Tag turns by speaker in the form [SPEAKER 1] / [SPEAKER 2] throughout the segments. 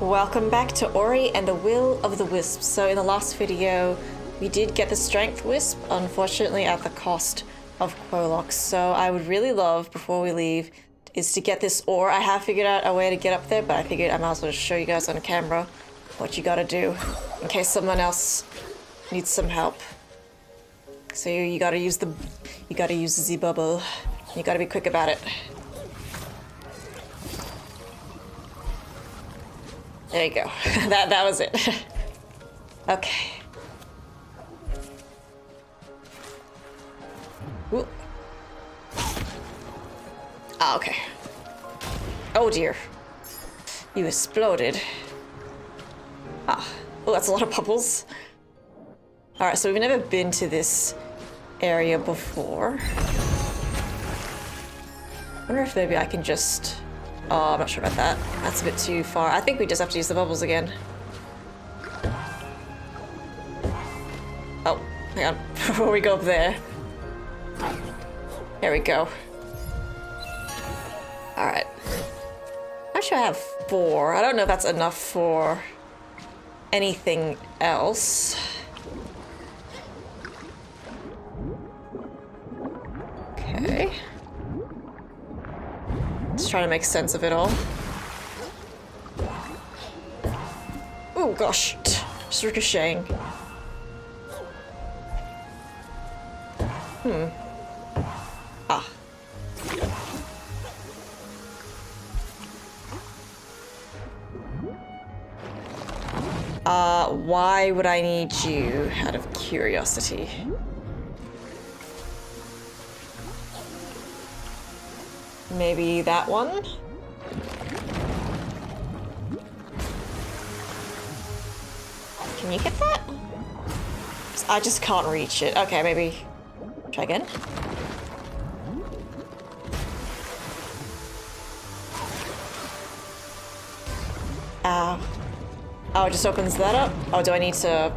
[SPEAKER 1] Welcome back to Ori and the Will of the Wisp. So in the last video, we did get the Strength Wisp, unfortunately at the cost of Quolox. So I would really love, before we leave, is to get this ore. I have figured out a way to get up there, but I figured I might as well just show you guys on camera what you gotta do in case someone else needs some help. So you, you gotta use the, you gotta use the Z-bubble. You gotta be quick about it. There you go. that that was it. okay. Ooh. Ah, okay. Oh dear. You exploded. Ah. Oh, that's a lot of bubbles. Alright, so we've never been to this area before. I wonder if maybe I can just Oh, I'm not sure about that. That's a bit too far. I think we just have to use the bubbles again. Oh, hang on. Before we go up there. There we go. Alright. Actually, I have four. I don't know if that's enough for anything else. Trying to make sense of it all. Oh gosh, just ricocheting. Hmm. Ah. Uh, why would I need you out of curiosity? Maybe that one? Can you get that? I just can't reach it. Okay, maybe try again. Ah. Oh, it just opens that up? Oh, do I need to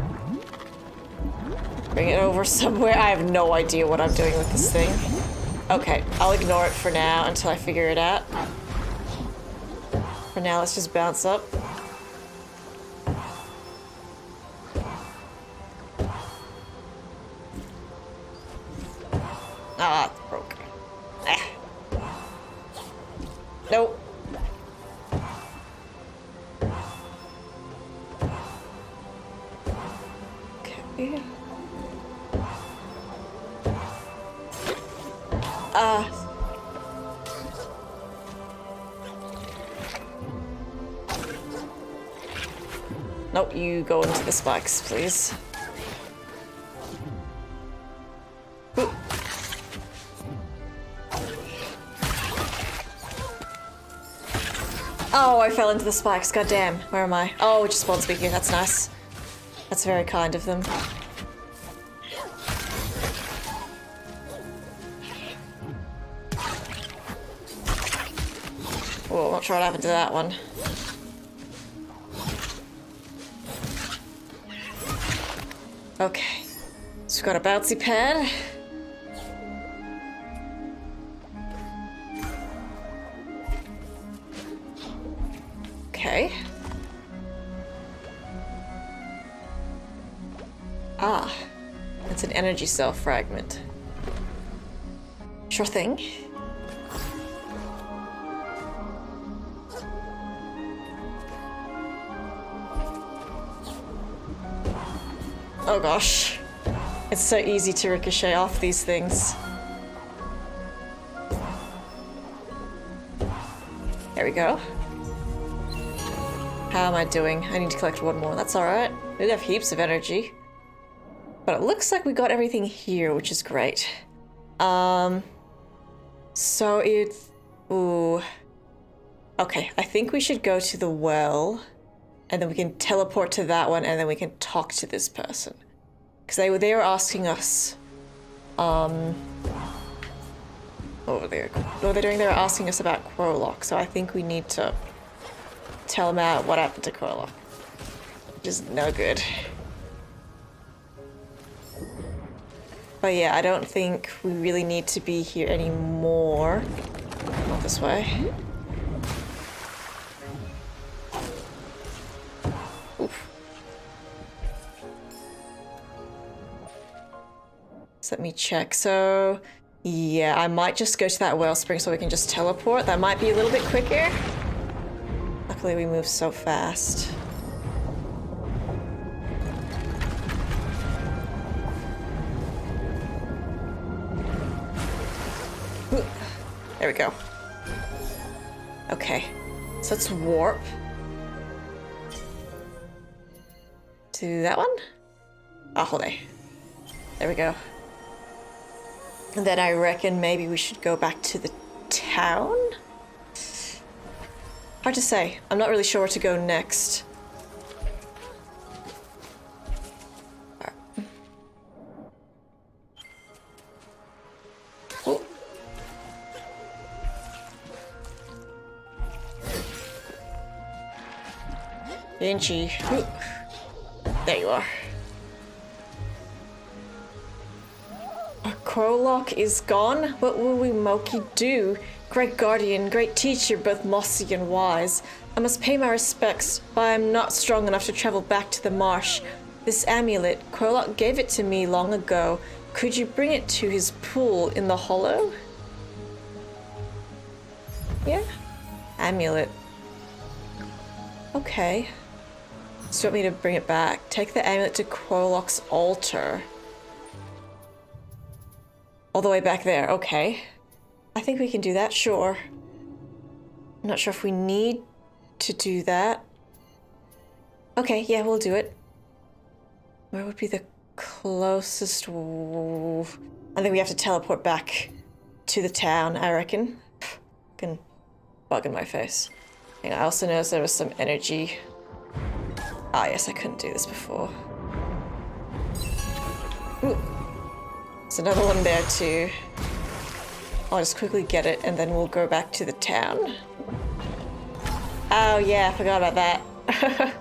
[SPEAKER 1] bring it over somewhere? I have no idea what I'm doing with this thing. Okay, I'll ignore it for now until I figure it out. For now, let's just bounce up. Ah, broke. Ah. Nope. Okay. Uh. Nope, you go into the spikes, please. Oh, I fell into the spikes, god damn. Where am I? Oh, it just spawns me here, that's nice. That's very kind of them. Sure what happened to that one. Okay. So we've got a bouncy pad. Okay. Ah, it's an energy cell fragment. Sure thing. Oh gosh. It's so easy to ricochet off these things. There we go. How am I doing? I need to collect one more. That's alright. We have heaps of energy. But it looks like we got everything here, which is great. Um, so it's... Ooh. Okay, I think we should go to the well and then we can teleport to that one, and then we can talk to this person. Because they were they were asking us, um, what were they? What were they doing? They were asking us about Quolox, so I think we need to tell them out what happened to. Which is no good. But yeah, I don't think we really need to be here anymore. Not this way. So let me check. So, yeah, I might just go to that wellspring so we can just teleport. That might be a little bit quicker. Luckily, we move so fast. There we go. Okay. So let's warp. To that one? Oh, hold on. There we go. Then I reckon maybe we should go back to the town? Hard to say. I'm not really sure where to go next. Oh. Vinci. There you are. Kwolok is gone? What will we Moki do? Great guardian, great teacher, both mossy and wise. I must pay my respects, but I am not strong enough to travel back to the marsh. This amulet, Kwolok gave it to me long ago. Could you bring it to his pool in the hollow? Yeah? Amulet. Okay. So you want me to bring it back? Take the amulet to Kwolok's altar. All the way back there, okay. I think we can do that, sure. I'm not sure if we need to do that. Okay, yeah, we'll do it. Where would be the closest... I think we have to teleport back to the town, I reckon. Fucking bug in my face. And I also noticed there was some energy Ah, yes, I couldn't do this before. Ooh. Another one there too. I'll just quickly get it and then we'll go back to the town. Oh yeah, I forgot about that.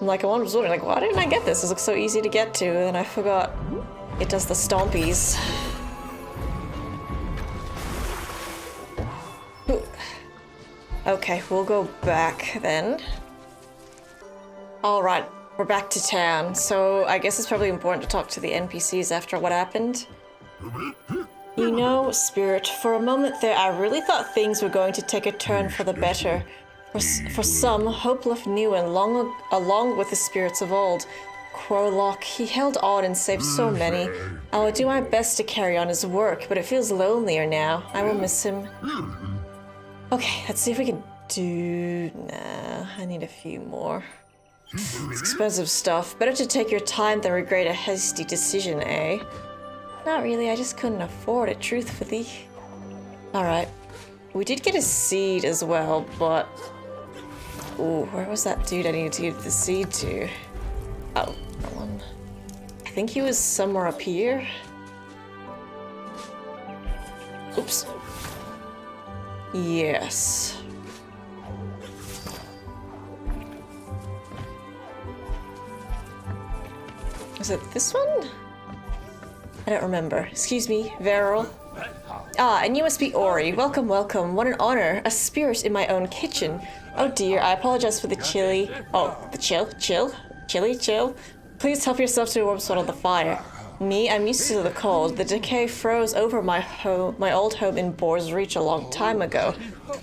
[SPEAKER 1] I'm like, I was wondering, like, why didn't I get this? This looks so easy to get to, and then I forgot it does the stompies. Okay, we'll go back then. Alright, we're back to town, so I guess it's probably important to talk to the NPCs after what happened. You know, Spirit, for a moment there I really thought things were going to take a turn for the better. For, for some, Hope left new and long along with the spirits of old. Kwolok, he held on and saved so many. I will do my best to carry on his work, but it feels lonelier now. I will miss him. Okay, let's see if we can do... Nah, I need a few more. It's expensive stuff. Better to take your time than regret a hasty decision, eh? Not really, I just couldn't afford it, truthfully. Alright. We did get a seed as well, but... Ooh, where was that dude I needed to give the seed to? Oh, that one. I think he was somewhere up here. Oops. Yes. Was it this one? I don't remember. Excuse me, Veril. Ah, and you must be Ori. Welcome, welcome. What an honor. A spirit in my own kitchen. Oh dear, I apologize for the chilly... Oh, the chill? Chill? Chilly? Chill? Please help yourself to a warm spot on the fire. Me, I'm used to the cold. The decay froze over my home, my old home in Baur's Reach a long time ago.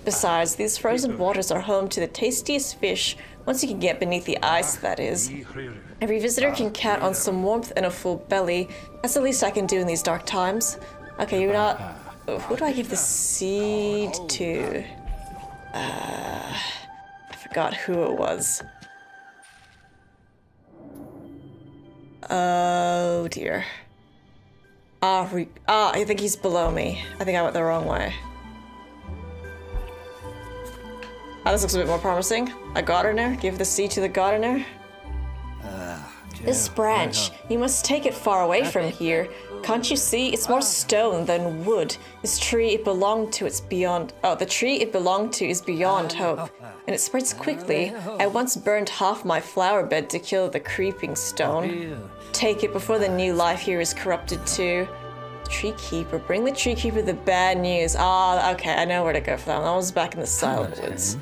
[SPEAKER 1] Besides, these frozen waters are home to the tastiest fish, once you can get beneath the ice, that is. Every visitor can count on some warmth and a full belly. That's the least I can do in these dark times. Okay, you're not... Who do I give the seed to? Uh, I forgot who it was. Oh dear. Ah, ah, I think he's below me. I think I went the wrong way. Ah, this looks a bit more promising. A gardener? Give the seed to the gardener? Ah, this branch, you must take it far away from here. Can't you see? It's more ah. stone than wood. This tree it belonged to it's beyond oh the tree it belonged to is beyond ah, hope. And it spreads quickly. I once burned half my flower bed to kill the creeping stone. Take it before the new life here is corrupted too. Tree keeper, bring the tree keeper the bad news. Ah, okay, I know where to go for that. That was back in the Silent Woods.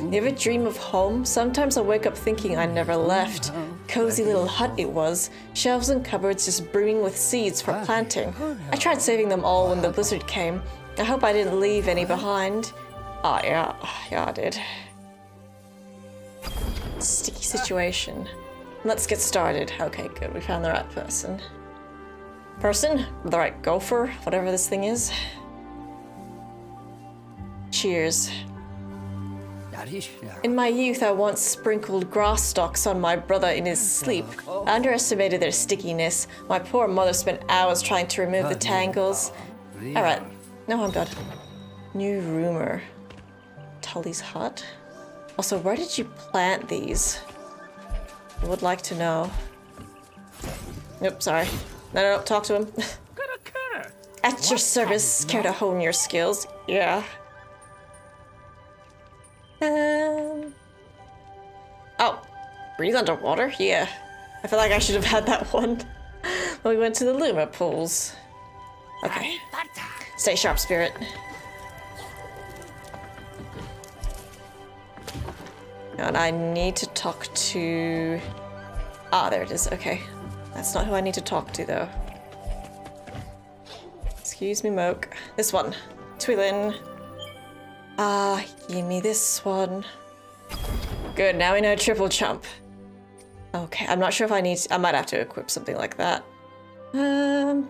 [SPEAKER 1] You ever dream of home? Sometimes I wake up thinking I never left. Cozy little hut it was, shelves and cupboards just brimming with seeds for planting. I tried saving them all when the blizzard came. I hope I didn't leave any behind. Ah, oh, yeah, yeah, I did. Sticky situation. Let's get started. Okay, good. We found the right person. Person? The right gopher? Whatever this thing is. Cheers. In my youth, I once sprinkled grass stalks on my brother in his sleep. I underestimated their stickiness. My poor mother spent hours trying to remove the tangles. Alright, no, I'm done. New rumor. Tuley's hut? Also, where did you plant these? I would like to know. Nope, sorry. No, no, no talk to him. At your service, care to hone your skills? Yeah. Um. Oh, breathe underwater? Yeah. I feel like I should have had that one when we went to the Luma pools. Okay. Stay sharp, spirit. And I need to talk to... Ah, there it is. Okay. That's not who I need to talk to, though. Excuse me, Moke. This one. Twillen. Ah, give me this one. Good, now we know triple jump. Okay, I'm not sure if I need to, I might have to equip something like that. Um...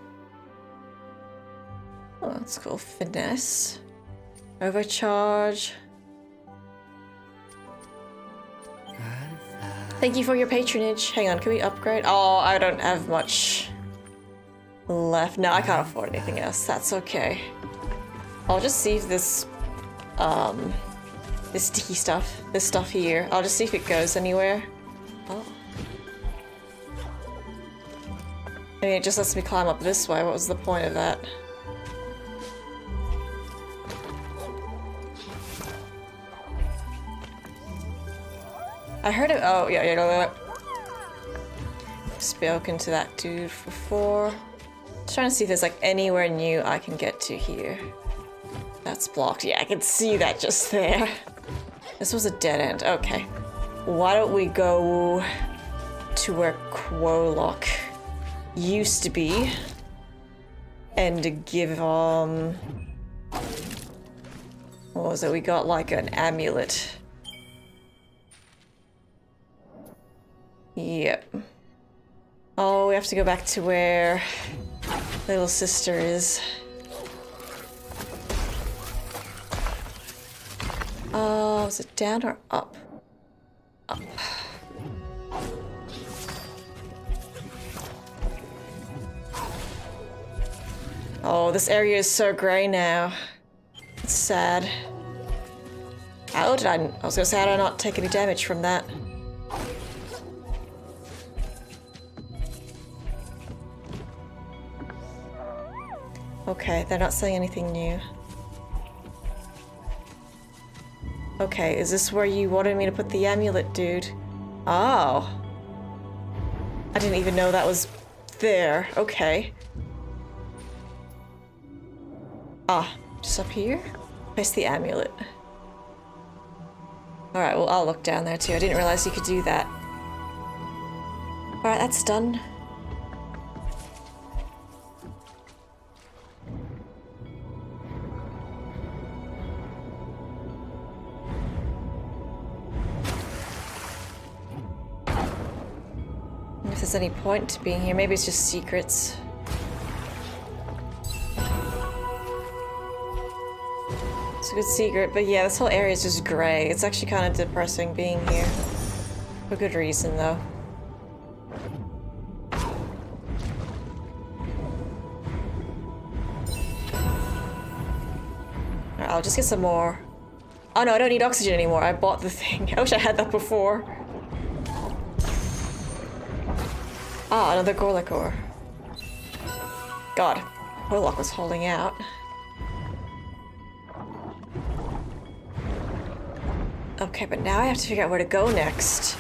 [SPEAKER 1] Oh, that's cool. Finesse. Overcharge. Thank you for your patronage. Hang on, can we upgrade? Oh, I don't have much left. No, I can't afford anything else. That's okay. I'll just see if this, um, this sticky stuff, this stuff here, I'll just see if it goes anywhere. Oh. I mean, it just lets me climb up this way. What was the point of that? I heard it. Oh, yeah, yeah. Spoken to that dude before. Just trying to see if there's like anywhere new I can get to here. That's blocked. Yeah, I can see that just there. This was a dead end. Okay. Why don't we go to where Kwolok used to be and give, um... What was it? We got like an amulet. Yep. Oh, we have to go back to where little sister is. Oh, is it down or up? Up. Oh, this area is so grey now. It's sad. How did I... I was gonna say, how did I not take any damage from that? Okay, they're not saying anything new. Okay, is this where you wanted me to put the amulet, dude? Oh. I didn't even know that was there. Okay. Ah, just up here? Place the amulet. Alright, well, I'll look down there too. I didn't realize you could do that. Alright, that's done. There's any point to being here, maybe it's just secrets. It's a good secret, but yeah, this whole area is just gray. It's actually kind of depressing being here. For good reason, though. I'll just get some more. Oh no, I don't need oxygen anymore. I bought the thing. I wish I had that before. Ah, another Gorlek ore. God, Gorlok was holding out. Okay, but now I have to figure out where to go next.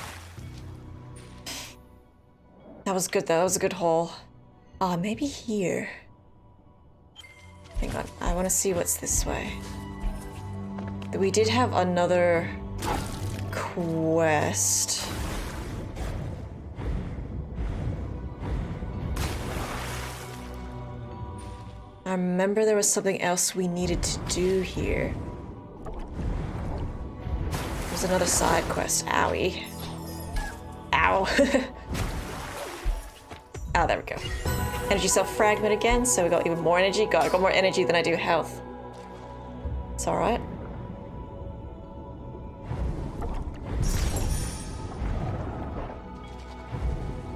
[SPEAKER 1] That was good though, that was a good hole. Ah, uh, maybe here. Hang on, I want to see what's this way. We did have another quest. I remember there was something else we needed to do here. There's another side quest. Owie. Ow. Oh, there we go. Energy cell fragment again, so we got even more energy. God, I got more energy than I do health. It's alright.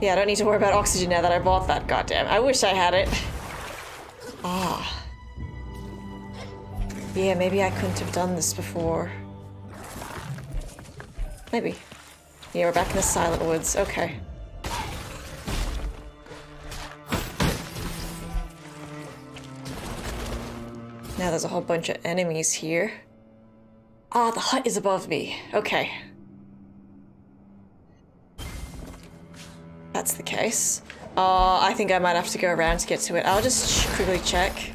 [SPEAKER 1] Yeah, I don't need to worry about oxygen now that I bought that, goddamn. I wish I had it. Ah. Yeah, maybe I couldn't have done this before. Maybe. Yeah, we're back in the Silent Woods. Okay. Now there's a whole bunch of enemies here. Ah, the hut is above me. Okay. That's the case. Uh, I think I might have to go around to get to it. I'll just quickly check.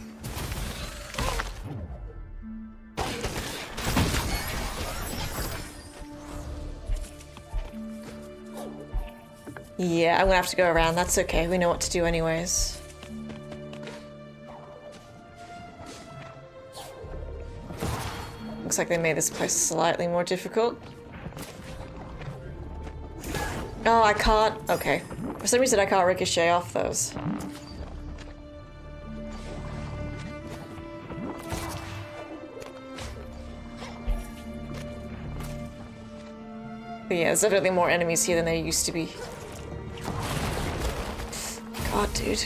[SPEAKER 1] Yeah, I'm gonna have to go around. That's okay. We know what to do anyways. Looks like they made this place slightly more difficult. Oh, I can't. Okay. For some reason, I can't ricochet off those. But yeah, there's definitely more enemies here than there used to be. God, dude.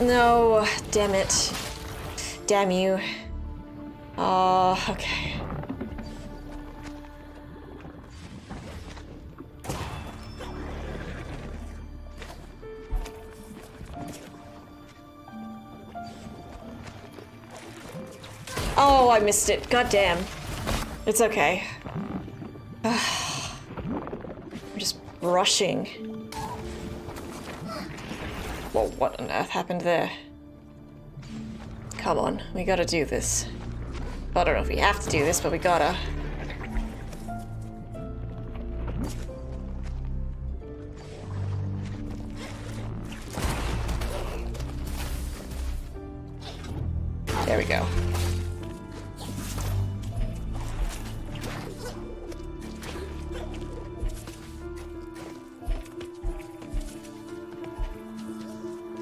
[SPEAKER 1] No, damn it. Damn you. Oh, okay. I missed it. God damn. It's okay. I'm just rushing. Well, what on earth happened there? Come on, we gotta do this. I don't know if we have to do this, but we gotta.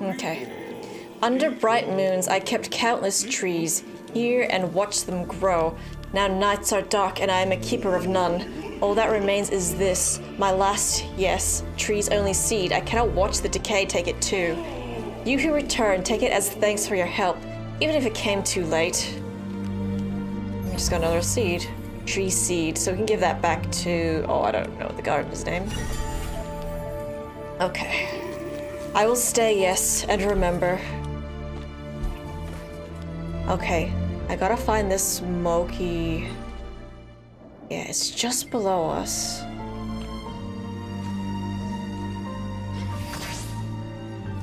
[SPEAKER 1] Okay. Under bright moons, I kept countless trees here and watched them grow. Now nights are dark and I am a keeper of none. All that remains is this, my last, yes, tree's only seed. I cannot watch the decay take it too. You who return, take it as thanks for your help, even if it came too late. We just got another seed. Tree seed, so we can give that back to, oh, I don't know the gardener's name. Okay. I will stay, yes, and remember, Okay, I gotta find this smoky... Yeah, it's just below us.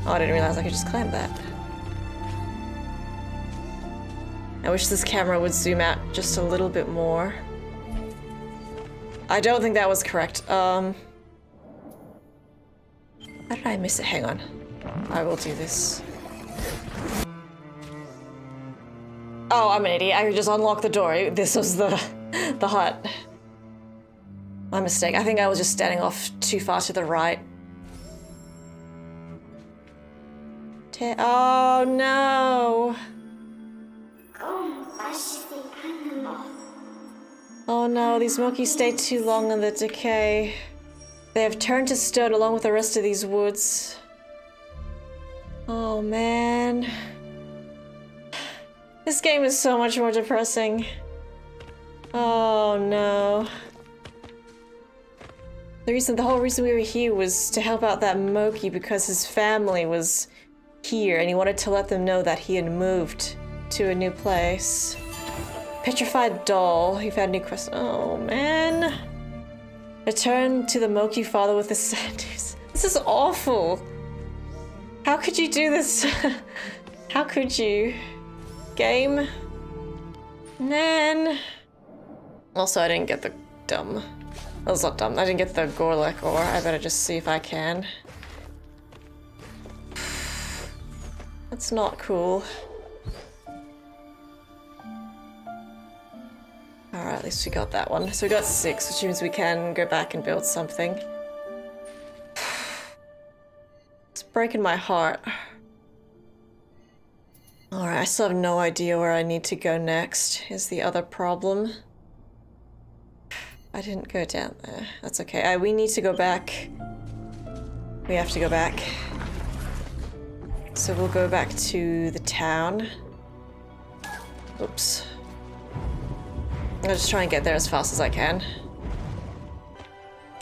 [SPEAKER 1] Oh, I didn't realize I could just climb that. I wish this camera would zoom out just a little bit more. I don't think that was correct. Um... How did I miss it? Hang on. I will do this. Oh, I'm an idiot. I just unlocked the door. This was the, the hut. My mistake. I think I was just standing off too far to the right. oh no. Oh no, these monkeys stay too long in the decay. They have turned to stone along with the rest of these woods. Oh man. This game is so much more depressing. Oh no. The reason, the whole reason we were here was to help out that Moki because his family was here and he wanted to let them know that he had moved to a new place. Petrified doll. He found new quest. Oh man. Return to the Moki father with the sad. This is awful. How could you do this? How could you? game. Then... Also, I didn't get the dumb. That was not dumb. I didn't get the Gorlek ore. I better just see if I can. That's not cool. Alright, at least we got that one. So we got six, which means we can go back and build something. It's breaking my heart. Alright, I still have no idea where I need to go next, is the other problem. I didn't go down there. That's okay. I, we need to go back. We have to go back. So we'll go back to the town. Oops. I'll just try and get there as fast as I can.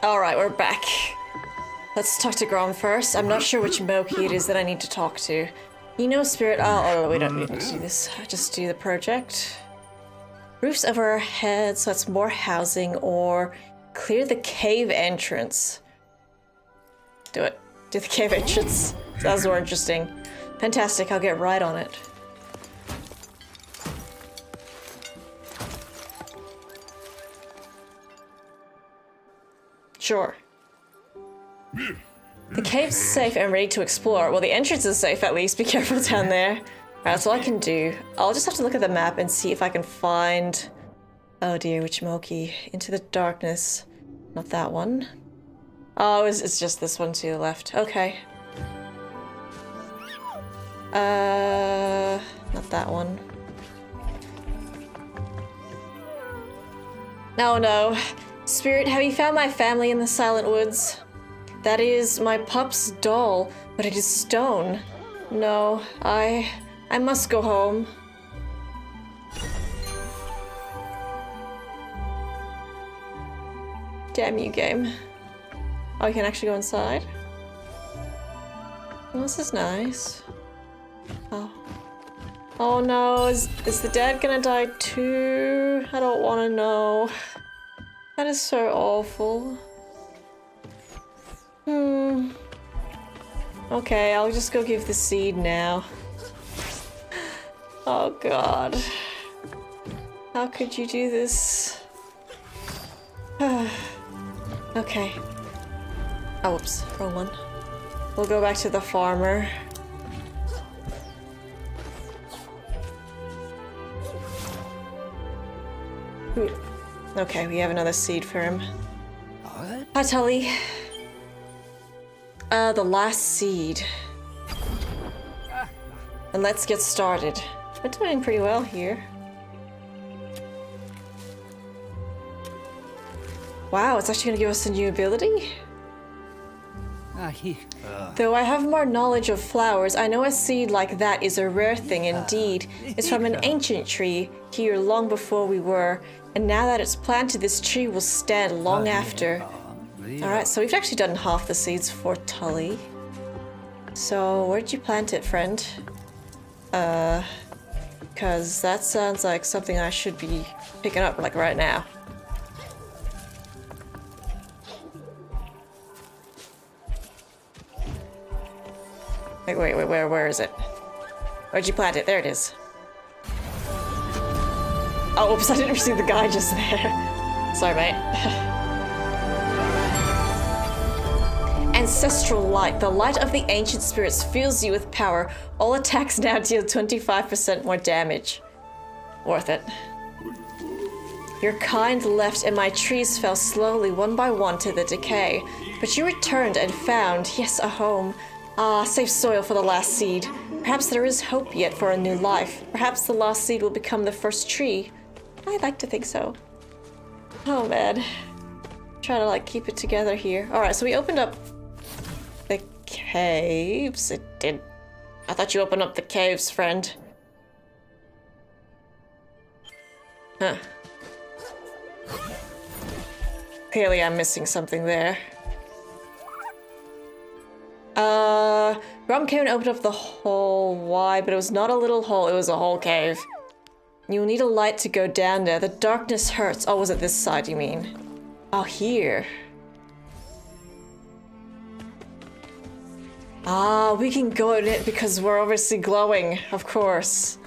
[SPEAKER 1] Alright, we're back. Let's talk to Grom first. I'm not sure which Moki it is that I need to talk to. You know, Spirit. Oh, oh, we don't need to do this. I just do the project. Roofs over our heads, so it's more housing, or clear the cave entrance. Do it. Do the cave entrance. That's more interesting. Fantastic, I'll get right on it. Sure. The cave's safe and ready to explore. Well, the entrance is safe at least. Be careful down there. That's all I can do. I'll just have to look at the map and see if I can find... Oh dear, which Moki? Into the darkness. Not that one. Oh, it's, it's just this one to the left. Okay. Uh, not that one. No, no. Spirit, have you found my family in the Silent Woods? That is my pup's doll, but it is stone. No, I... I must go home. Damn you, game. Oh, you can actually go inside? Well, this is nice. Oh. Oh no, is, is the dad gonna die too? I don't want to know. That is so awful. Hmm. Okay, I'll just go give the seed now. Oh god. How could you do this? okay. Oh, whoops. Wrong one. We'll go back to the farmer. Okay, we have another seed for him. Hi, Tuley. Uh, the last seed. And let's get started. We're doing pretty well here. Wow, it's actually gonna give us a new ability? Ah, Though I have more knowledge of flowers, I know a seed like that is a rare thing indeed. It's from an ancient tree, here long before we were, and now that it's planted, this tree will stand long after. Alright, so we've actually done half the seeds for Tuley. So, where did you plant it, friend? Uh, because that sounds like something I should be picking up, like, right now. Wait, wait, where, where is it? Where'd you plant it? There it is. Oh, oops, I didn't see the guy just there. Sorry, mate. Ancestral Light. The light of the ancient spirits fills you with power. All attacks now deal 25% more damage. Worth it. Your kind left and my trees fell slowly one by one to the decay. But you returned and found, yes, a home. Ah, safe soil for the last seed. Perhaps there is hope yet for a new life. Perhaps the lost seed will become the first tree. I'd like to think so. Oh man. Try to like keep it together here. Alright, so we opened up the caves? It did. I thought you opened up the caves, friend. Huh. Clearly I'm missing something there. Uh, came and opened up the hole. Why? But it was not a little hole, it was a whole cave. You'll need a light to go down there. The darkness hurts. Oh, was it this side, you mean? Oh, here. Ah, we can go in it because we're obviously glowing, of course.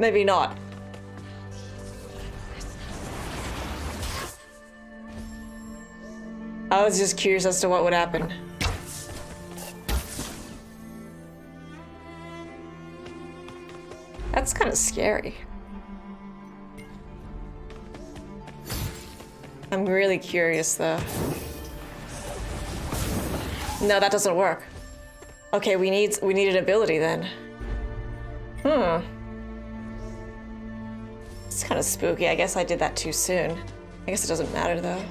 [SPEAKER 1] Maybe not. I was just curious as to what would happen. That's kind of scary. I'm really curious though. No, that doesn't work. Okay, we need we need an ability then. Hmm. It's kind of spooky. I guess I did that too soon. I guess it doesn't matter though.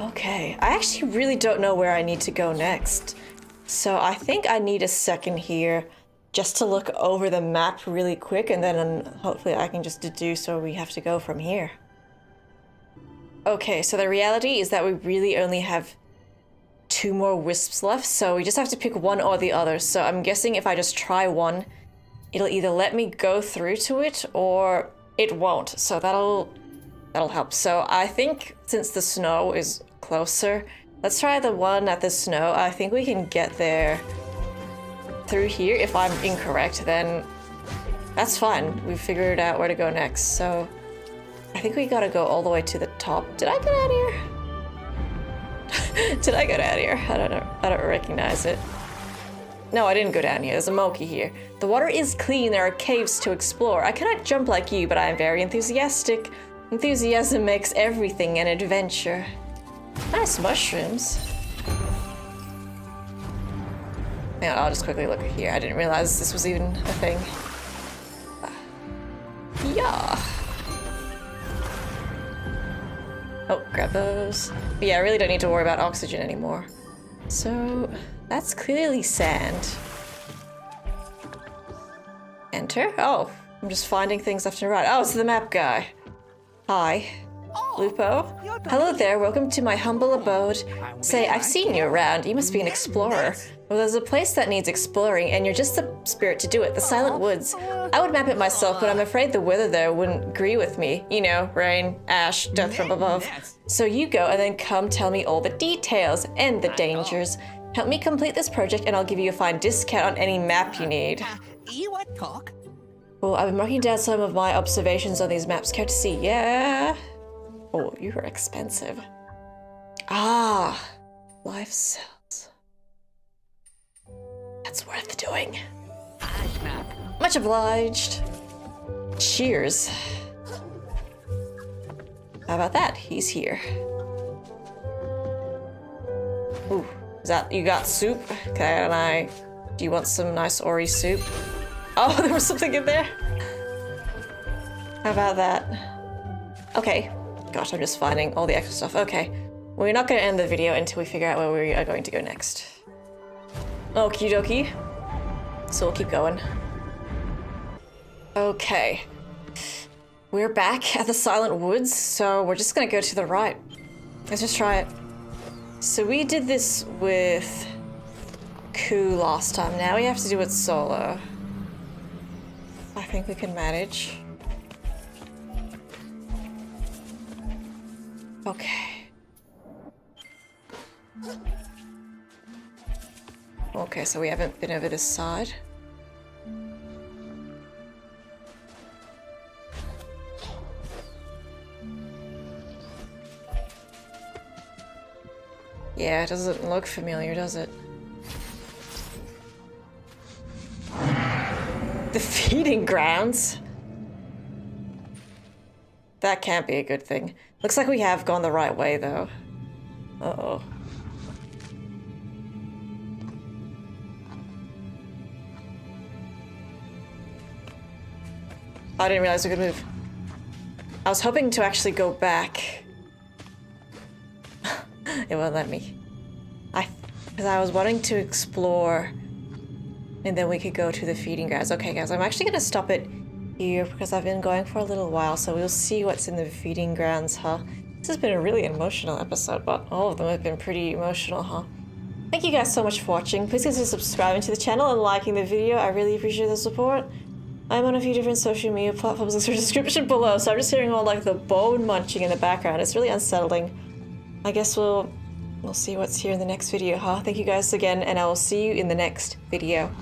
[SPEAKER 1] Okay, I actually really don't know where I need to go next. So I think I need a second here just to look over the map really quick and then um, hopefully I can just deduce where we have to go from here. Okay, so the reality is that we really only have two more wisps left, so we just have to pick one or the other. So I'm guessing if I just try one, it'll either let me go through to it or it won't. So that'll that'll help. So I think since the snow is closer. Let's try the one at the snow. I think we can get there through here. If I'm incorrect, then that's fine. We figured out where to go next. So I think we gotta go all the way to the top. Did I get out of here? Did I get out of here? I don't know. I don't recognize it. No, I didn't go down here. There's a Moki here. The water is clean. There are caves to explore. I cannot jump like you, but I am very enthusiastic. Enthusiasm makes everything an adventure. Nice mushrooms. Yeah, I'll just quickly look here. I didn't realize this was even a thing. Ah. Yeah. Oh, grab those. But yeah, I really don't need to worry about oxygen anymore. So, that's clearly sand. Enter? Oh, I'm just finding things left and right. Oh, it's the map guy. Hi. Lupo? Hello there, welcome to my humble abode. Say, I've seen you around. You must be an explorer. Well, there's a place that needs exploring, and you're just the spirit to do it the Silent Woods. I would map it myself, but I'm afraid the weather there wouldn't agree with me. You know, rain, ash, death from above. So you go and then come tell me all the details and the dangers. Help me complete this project, and I'll give you a fine discount on any map you need. Well, I've been marking down some of my observations on these maps. Care to see? Yeah. Oh, you are expensive. Ah, life cells. That's worth doing. Much obliged. Cheers. How about that? He's here. Ooh, is that, you got soup? Okay, and I, do you want some nice Ori soup? Oh, there was something in there? How about that? Okay, Gosh, I'm just finding all the extra stuff. Okay, we're not going to end the video until we figure out where we are going to go next. Okie dokie. So we'll keep going. Okay. We're back at the Silent Woods, so we're just gonna go to the right. Let's just try it. So we did this with Ku last time. Now we have to do it solo. I think we can manage. Okay. Okay, so we haven't been over this side. Yeah, it doesn't look familiar, does it? The feeding grounds? That can't be a good thing. Looks like we have gone the right way, though. Uh-oh. I didn't realize we could move. I was hoping to actually go back. it won't let me. I, because I was wanting to explore, and then we could go to the feeding grounds. Okay, guys, I'm actually gonna stop it here because I've been going for a little while, so we'll see what's in the feeding grounds, huh? This has been a really emotional episode, but all of them have been pretty emotional, huh? Thank you guys so much for watching. Please consider subscribing to the channel and liking the video. I really appreciate the support. I'm on a few different social media platforms in the description below, so I'm just hearing all like the bone munching in the background. It's really unsettling. I guess we'll we'll see what's here in the next video, huh? Thank you guys again, and I will see you in the next video.